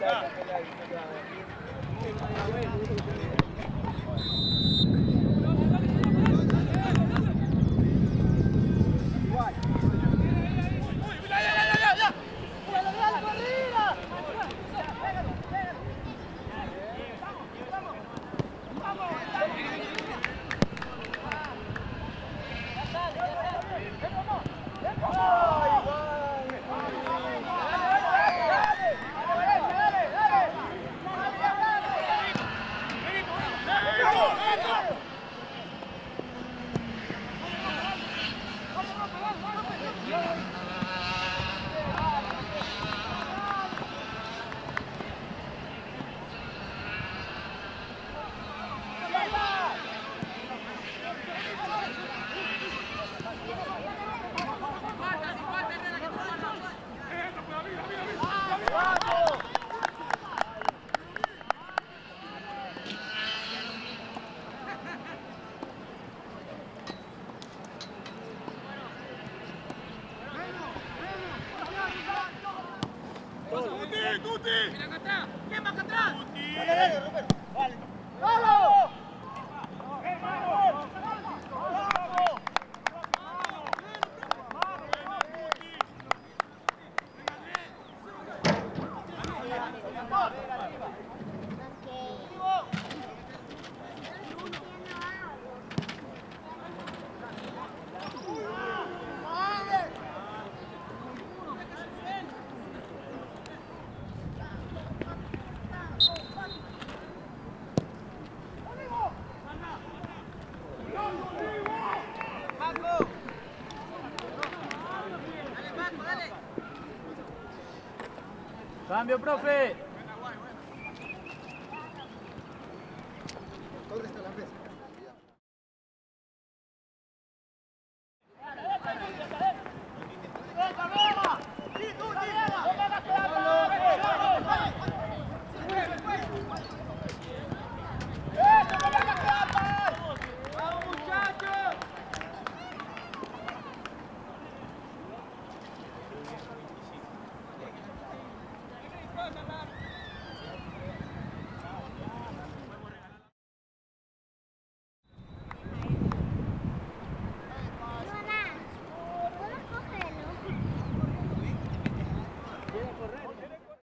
Thank you. ¡Tuti! ¡Tuti! Más atrás! ¡Tuti! Tá, meu profe? Mata, mata.